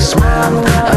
smile.